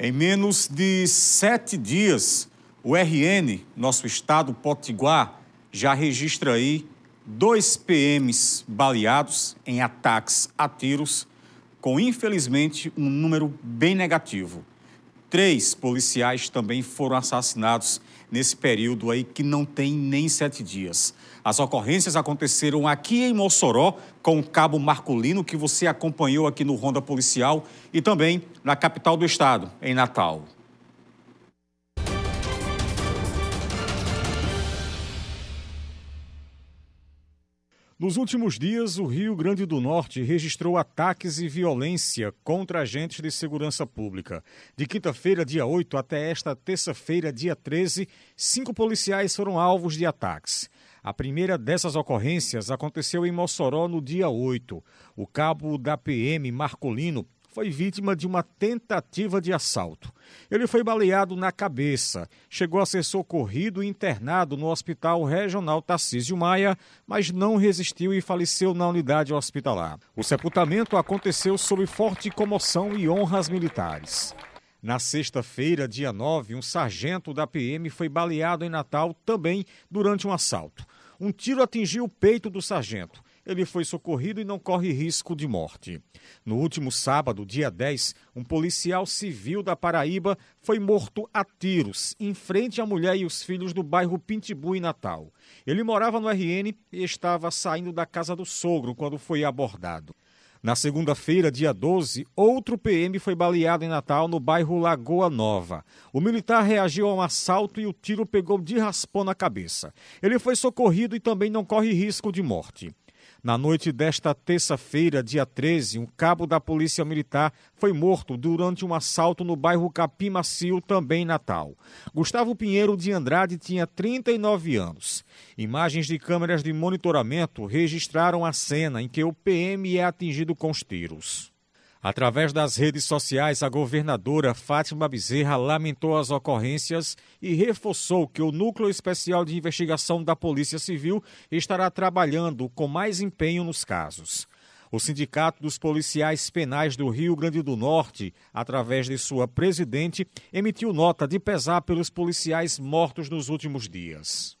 Em menos de sete dias, o RN, nosso estado potiguar, já registra aí dois PMs baleados em ataques a tiros, com infelizmente um número bem negativo. Três policiais também foram assassinados nesse período aí que não tem nem sete dias. As ocorrências aconteceram aqui em Mossoró, com o cabo Marcolino, que você acompanhou aqui no Ronda Policial, e também na capital do estado, em Natal. Nos últimos dias, o Rio Grande do Norte registrou ataques e violência contra agentes de segurança pública. De quinta-feira, dia 8, até esta terça-feira, dia 13, cinco policiais foram alvos de ataques. A primeira dessas ocorrências aconteceu em Mossoró no dia 8. O cabo da PM, Marcolino, foi vítima de uma tentativa de assalto. Ele foi baleado na cabeça, chegou a ser socorrido e internado no Hospital Regional Tarcísio Maia, mas não resistiu e faleceu na unidade hospitalar. O sepultamento aconteceu sob forte comoção e honras militares. Na sexta-feira, dia 9, um sargento da PM foi baleado em Natal também durante um assalto. Um tiro atingiu o peito do sargento. Ele foi socorrido e não corre risco de morte. No último sábado, dia 10, um policial civil da Paraíba foi morto a tiros, em frente à mulher e os filhos do bairro Pintibu, em Natal. Ele morava no RN e estava saindo da casa do sogro quando foi abordado. Na segunda-feira, dia 12, outro PM foi baleado em Natal, no bairro Lagoa Nova. O militar reagiu a um assalto e o tiro pegou de raspão na cabeça. Ele foi socorrido e também não corre risco de morte. Na noite desta terça-feira, dia 13, um cabo da Polícia Militar foi morto durante um assalto no bairro Capim Macio, também em Natal. Gustavo Pinheiro de Andrade tinha 39 anos. Imagens de câmeras de monitoramento registraram a cena em que o PM é atingido com os tiros. Através das redes sociais, a governadora Fátima Bezerra lamentou as ocorrências e reforçou que o Núcleo Especial de Investigação da Polícia Civil estará trabalhando com mais empenho nos casos. O Sindicato dos Policiais Penais do Rio Grande do Norte, através de sua presidente, emitiu nota de pesar pelos policiais mortos nos últimos dias.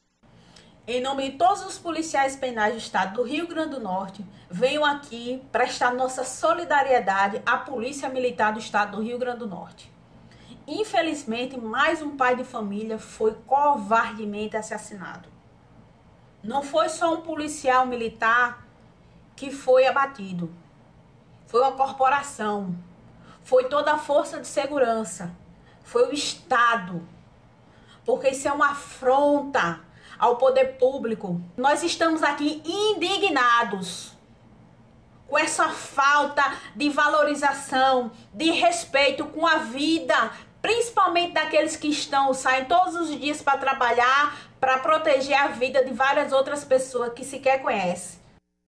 Em nome de todos os policiais penais do estado do Rio Grande do Norte, venho aqui prestar nossa solidariedade à Polícia Militar do estado do Rio Grande do Norte. Infelizmente, mais um pai de família foi covardemente assassinado. Não foi só um policial militar que foi abatido. Foi uma corporação. Foi toda a força de segurança. Foi o Estado. Porque isso é uma afronta ao poder público. Nós estamos aqui indignados com essa falta de valorização, de respeito com a vida, principalmente daqueles que estão saem todos os dias para trabalhar, para proteger a vida de várias outras pessoas que sequer conhecem.